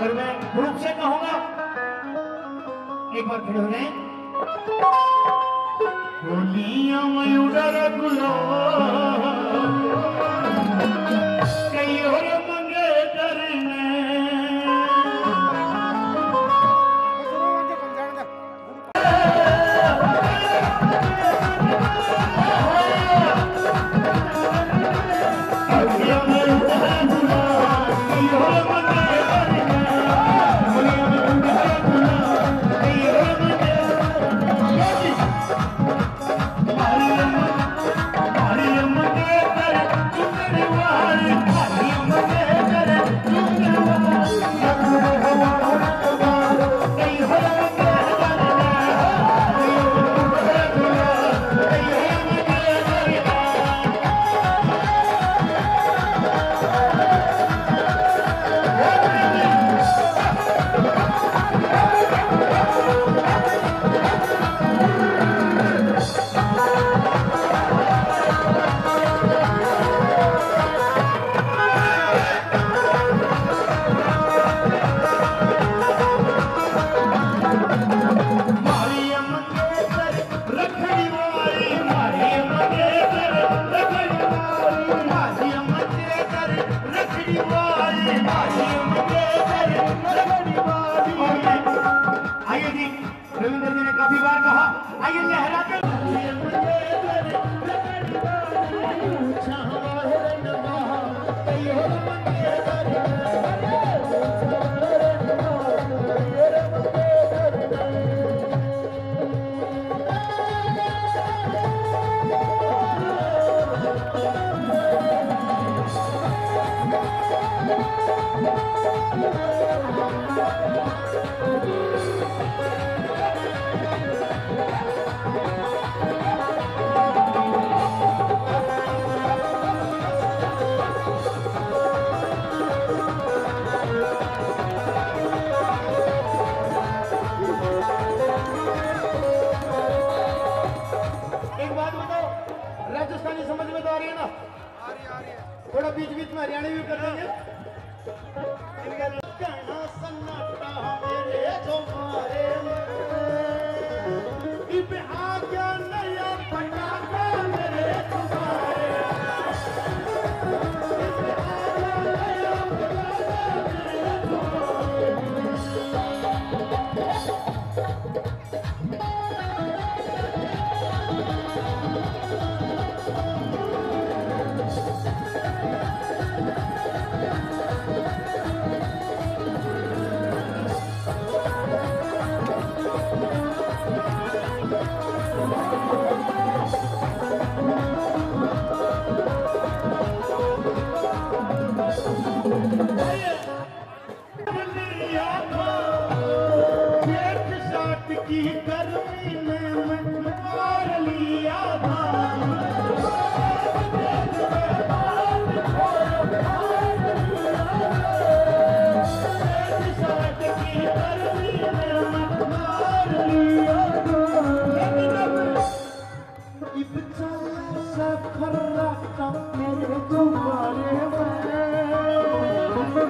और मैं ग्रुप से कहूँगा एक बार खड़े हो रहे होलिया मयूर पे हाथ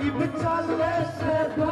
Give it a lesson.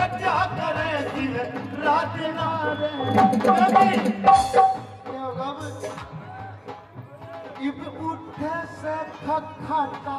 कट्या करे दिल रात ना रे इब उठे से खखाटा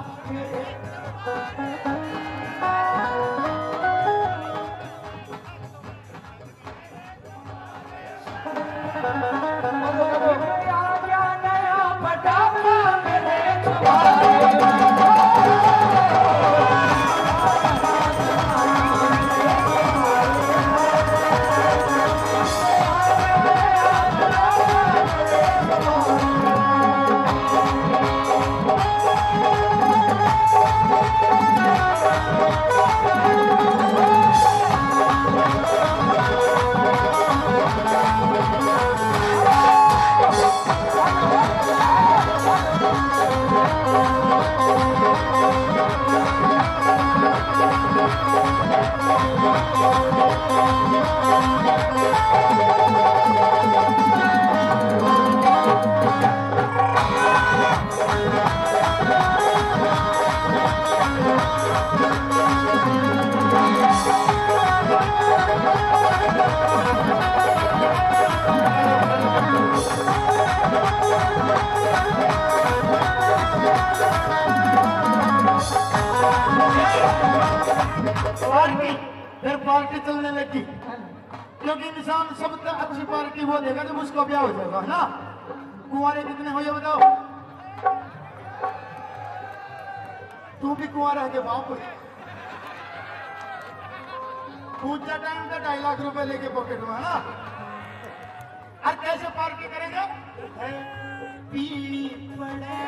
करने लगी। क्योंकि इंसान सबसे अच्छी पार्टी वो देगा जब उसको ब्याह हो जाएगा ना? कुंवारे कितने हो ये बताओ? तू भी कुंवारा है बाप पूछा टाइम का ढाई लाख रुपए लेके पॉकेट में ना? और कैसे पार्टी करेंगे? पी पड़े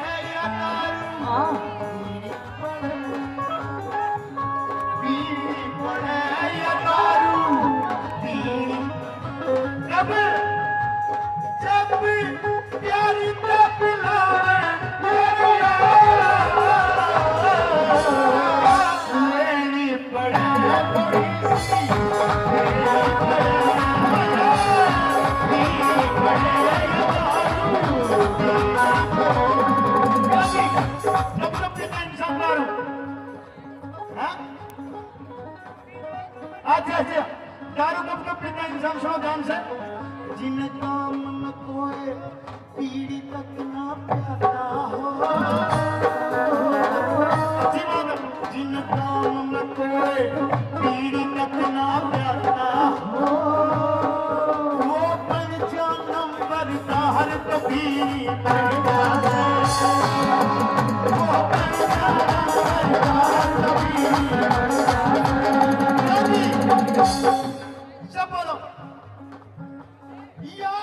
Yeah!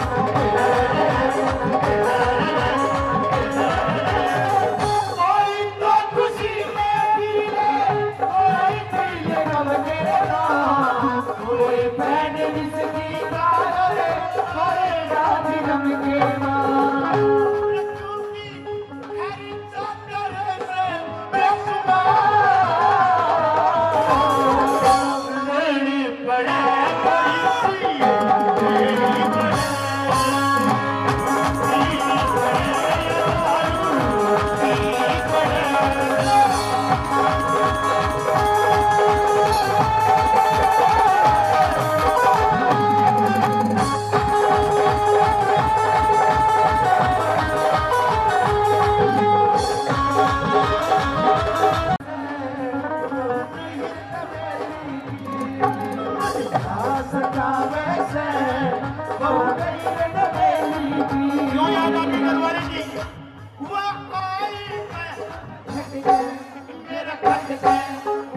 Thank you.